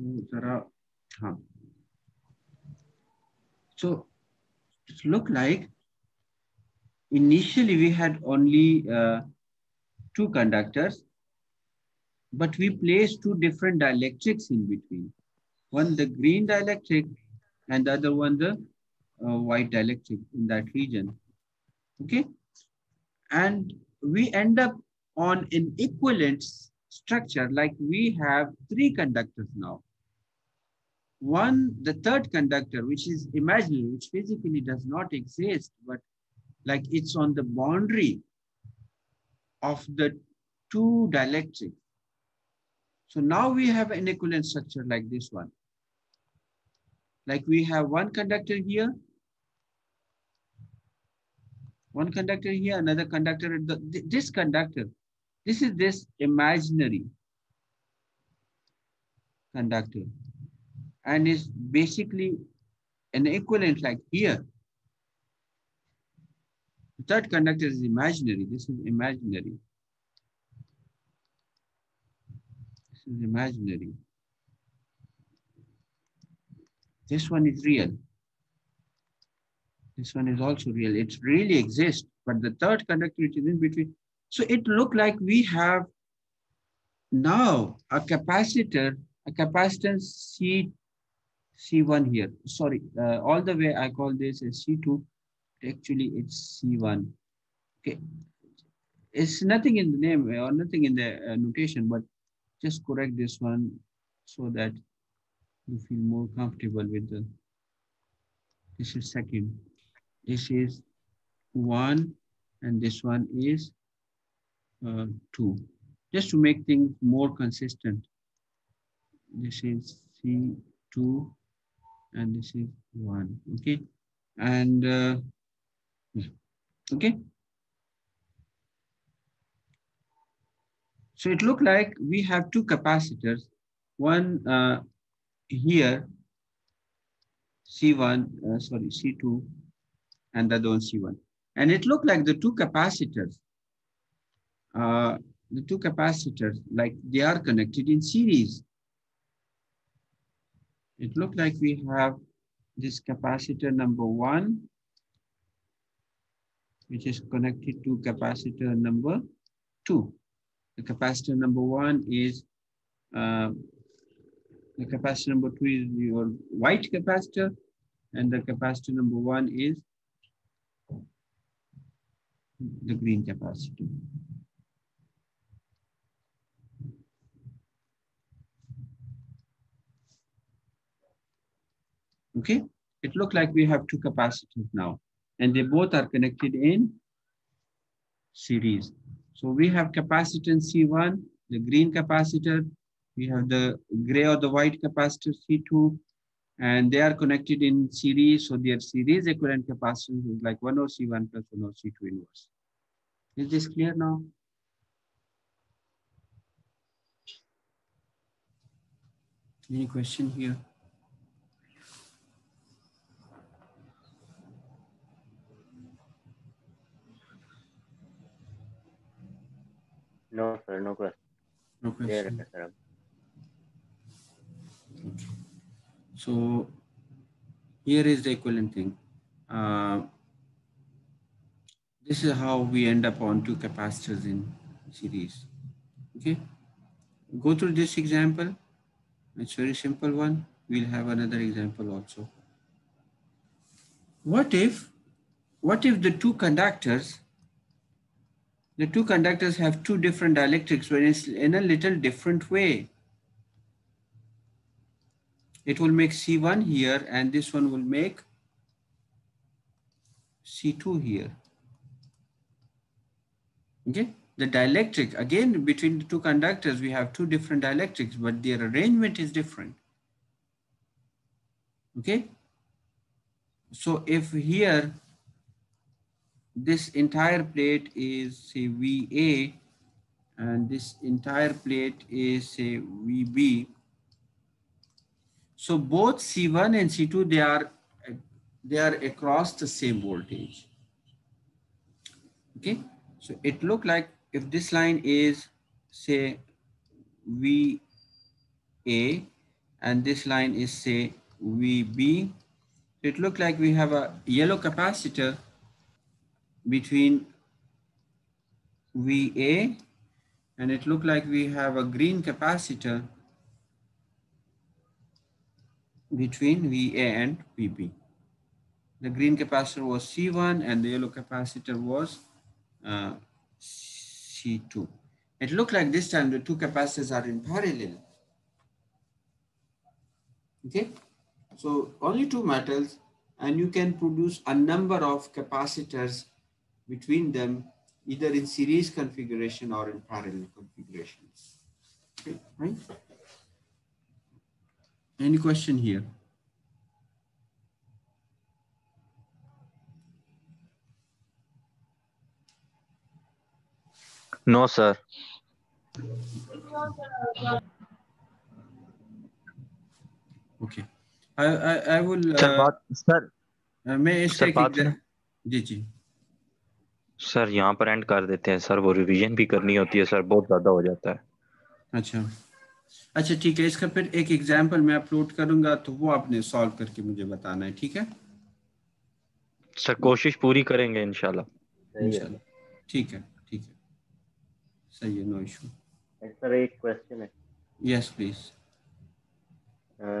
जरा हाँ so it looked like initially we had only uh, two conductors but we placed two different dielectrics in between one the green dielectric and the other one the uh, white dielectric in that region okay and we end up on an equivalent structure like we have three conductors now one, the third conductor, which is imaginary, which physically does not exist, but like it's on the boundary of the two dielectrics. So now we have an equivalent structure like this one. Like we have one conductor here, one conductor here, another conductor. This conductor, this is this imaginary conductor and is basically an equivalent like here. The third conductor is imaginary. This is imaginary. This is imaginary. This one is real. This one is also real. It really exists, but the third conductor which is in between. So it looked like we have now a capacitor, a capacitance C C1 here. Sorry, uh, all the way I call this as C2. Actually, it's C1. Okay. It's nothing in the name or nothing in the uh, notation, but just correct this one so that you feel more comfortable with the. This is second. This is one, and this one is uh, two. Just to make things more consistent. This is C2 and this is 1 okay. And uh, okay. So it looked like we have two capacitors. One uh, here c1 uh, sorry c2 and the other one c1 and it looked like the two capacitors uh, the two capacitors like they are connected in series it looks like we have this capacitor number one, which is connected to capacitor number two. The capacitor number one is, uh, the capacitor number two is your white capacitor, and the capacitor number one is the green capacitor. Okay, it looked like we have two capacitors now, and they both are connected in series. So we have capacitance C1, the green capacitor, we have the gray or the white capacitor C2, and they are connected in series. So their series equivalent capacitance is like 1 over C1 plus 1 over C2 inverse. Is this clear now? Any question here? No, sir, no question. No question. Okay. So here is the equivalent thing. Uh, this is how we end up on two capacitors in series. Okay. Go through this example. It's very simple one. We'll have another example also. What if, what if the two conductors the two conductors have two different dielectrics, but it's in a little different way. It will make C1 here, and this one will make C2 here. Okay, the dielectric, again, between the two conductors, we have two different dielectrics, but their arrangement is different. Okay, so if here this entire plate is say VA and this entire plate is say VB. So both C1 and C2, they are, they are across the same voltage. Okay, so it look like if this line is say VA and this line is say VB. It looked like we have a yellow capacitor between VA and it looked like we have a green capacitor between VA and VB. The green capacitor was C1 and the yellow capacitor was uh, C2. It looked like this time the two capacitors are in parallel. Okay, so only two metals and you can produce a number of capacitors between them either in series configuration or in parallel configuration. Okay, right? Any question here? No, sir. Okay. I I, I will. Sir Uh, बात sir uh, मैं इसका sir, एक बात exa- सुनो। जी जी sir यहाँ पर and कर देते हैं। सर वो रिवीजन भी करनी होती है सर बहुत ज़्यादा हो जाता है। अच्छा। अच्छा ठीक है इसका फिर एक एग्ज़ाम्पल मैं अपलोड करूँगा तो वो आपने सॉल्व करके मुझे बताना है ठीक है? सर कोशिश पूरी करेंगे इंशाल्लाह। इंशाल्लाह। ठीक है ठीक है। सही है नो इशू सर एक क्वेश्चन है। यस प्लीज़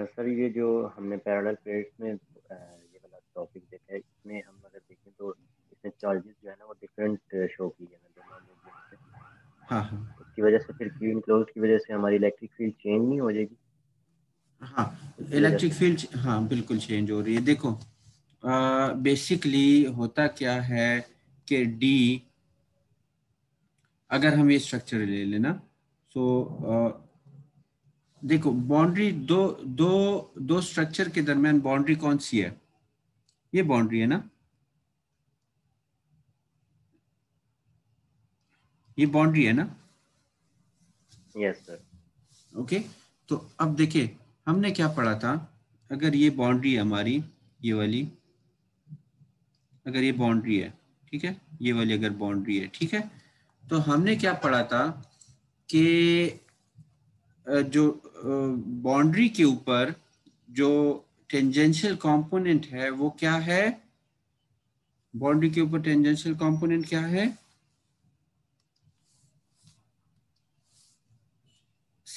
सर ये जो हमने पैरेलल प्लेट्स में ये वाला टॉपिक देखा है इसमें हम अगर देखें तो इसमें चार्जेस जो है ना वो डिफरेंट शो की है ना दोनों हाँ हाँ। उसकी वजह से फिर क्लीन क्लोज की वजह से हमारी इलेक्ट्रिक फ़ील्ड चेंज नहीं हो जाएगी? हाँ इलेक्ट्रिक फ़ील्ड हाँ बिल्कुल चेंज हो रही है। देखो बेसिकली होता क्या है कि डी अगर हम ये स्ट्रक्चर ले लेना सो देखो बाउंड्री दो दो दो स्ट्रक्चर के दरमियान बाउंड्री कौन सी है? ये बाउंड्री है ना? ये बाउंड्री है ना? यस सर ओके तो अब देखिए हमने क्या पढ़ा था? अगर ये बाउंड्री है हमारी ये वाली अगर ये बाउंड्री है ठीक है? ये वाली अगर बाउंड्री है ठीक है? तो हमने क्या पढ़ा था कि जो बाउंड्री के ऊपर जो टेंजेंशियल कंपोनेंट है वो क्या है? बाउंड्री के ऊपर टेंजेंशियल कंपोनेंट क्या है?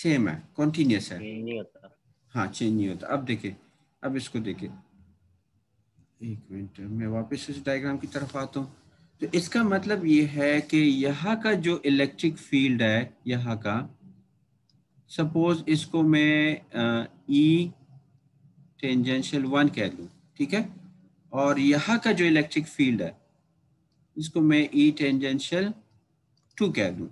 सेम है कॉन्टिन्यूस है हाँ चेंज नहीं होता। अब देखिए अब इसको देखिए एक मिनट मैं वापस इस डायग्राम की तरफ़ आता हूँ। तो इसका मतलब ये है कि यहाँ का जो इलेक्ट्रिक फ़ील्ड है यहाँ का सपोज़ इसको मैं ई टेंजेंशियल वन कह लूँ ठीक है? और यहाँ का जो इलेक्ट्रिक फ़ील्ड है इसको मैं ई टेंजेंशियल टू कह दूँ।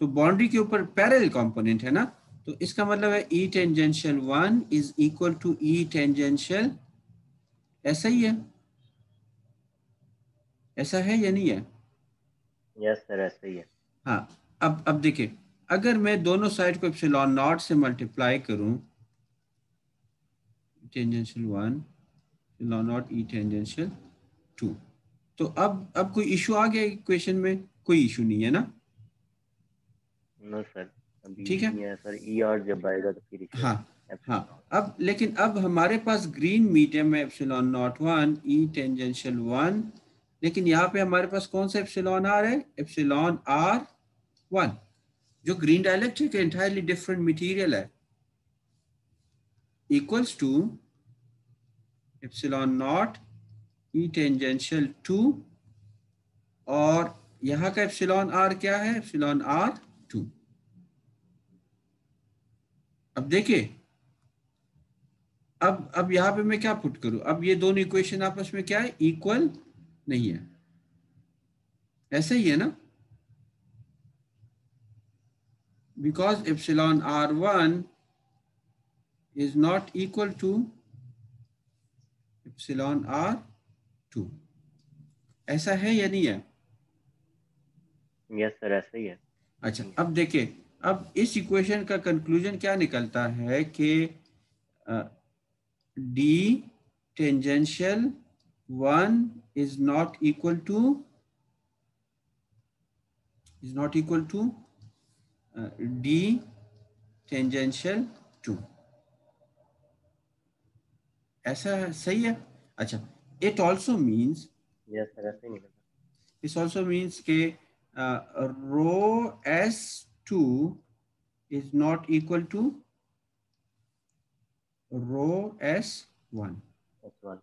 तो बाउंड्री के ऊपर पैरेलल कंपोनेंट है ना? तो इसका मतलब है E tangential one is equal to E tangential ऐसा ही है। ऐसा है या नहीं है? यस सर ऐसा ही है। हाँ अब अब देखिए अगर मैं दोनों साइड को एप्सिलॉन नॉट से मल्टीप्लाई करूँ tangential one epsilon nought E tangential two तो अब अब कोई इशू आ गया इक्वेशन में? कोई इशू नहीं है ना? नो सर ठीक है। सर ई आर जब आएगा तो फिर हाँ हाँ। अब लेकिन अब हमारे पास ग्रीन मीडियम है epsilon nought one E tangential one लेकिन यहाँ पे हमारे पास कौन सा एप्सिलॉन आर है? एप्सिलॉन आर वन जो ग्रीन डायलेक्ट्रिक है इंटायरली डिफरेंट मटेरियल है। Equals to epsilon nought E tangential two और यहाँ का एप्सिलॉन आर क्या है? एप्सिलॉन आर टू अब देखिए अब अब यहाँ पे मैं क्या पुट करूँ? अब ये दोनों इक्वेशन आपस में क्या है? इक्वल नहीं है। ऐसा ही है ना? Because epsilon R one is not equal to epsilon R two ऐसा है या नहीं है? यस सर ऐसा ही है। अच्छा अब देखिए अब इस इक्वेशन का कंक्लूजन क्या निकलता है कि D tangential one is not equal to is not equal to D tangential two ऐसा सही है? अच्छा it also means yes sir ऐसे ही निकलता this also means के uh, rho s2 is not equal to rho s1 S one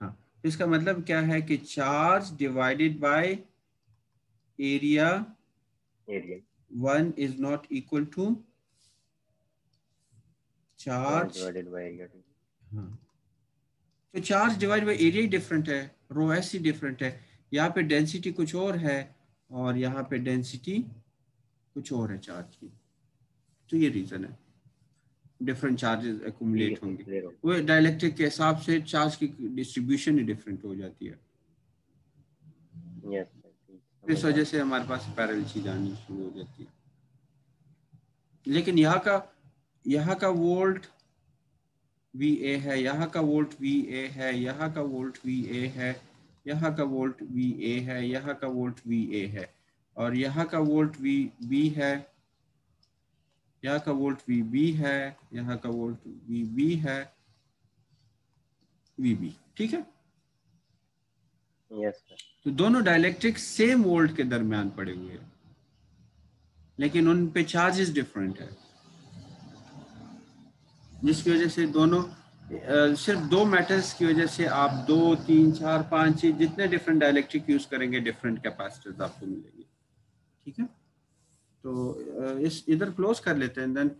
हाँ तो इसका मतलब क्या है कि charge divided by area area one is not equal to charge divided by area हाँ तो चार्ज डिवाइड बाय एरिया ही डिफरेंट है रो एस ही डिफरेंट है। यहाँ पे डेंसिटी कुछ और है और यहाँ पे डेंसिटी कुछ और है चार्ज की। तो ये रीजन है। डिफरेंट चार्जेस एकुमुलेट होंगे। वो डायलेक्ट्रिक के हिसाब से चार्ज की डिस्ट्रीब्यूशन ही डिफरेंट हो जाती है। यस इस वजह से हमारे पास पैरल चीज़ आनी शुरू हो जाती है। लेकिन यहाँ का यहाँ का वोल्ट वी ए है यहाँ का वोल्ट वी ए है यहाँ का वोल्ट वी ए है यहाँ का वोल्ट वी ए है यहाँ का वोल्ट वी ए है। और यहाँ का वोल्ट वी बी है। यहाँ का वोल्ट वी बी है। यहाँ का वोल्ट वी बी है। वी बी ठीक है? यस सर तो दोनों डायलेक्ट्रिक सेम वोल्ट के दरमियान पड़े हुए हैं। लेकिन उन पे चार्जेस डिफरेंट है। जिसकी वजह से दोनों सिर्फ़ दो मेटल्स की वजह से आप दो तीन चार पाँच जितने डिफरेंट डायलेक्ट्रिक यूज़ करेंगे डिफरेंट कैपेसिटर्स आपको मिलेंगे। ठीक है? तो इस इधर क्लोज कर लेते हैं देन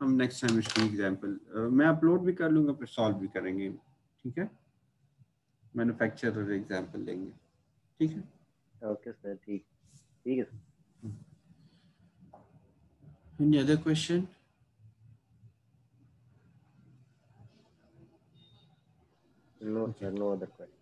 हम नेक्स्ट टाइम इसकी एग्जांपल मैं अपलोड भी कर लूँगा फिर सॉल्व भी करेंगे ठीक है? मैन्युफैक्चरर एग्जांपल लेंगे ठीक है? ओके सर ठीक ठीक है sir Any other question? No sir no other question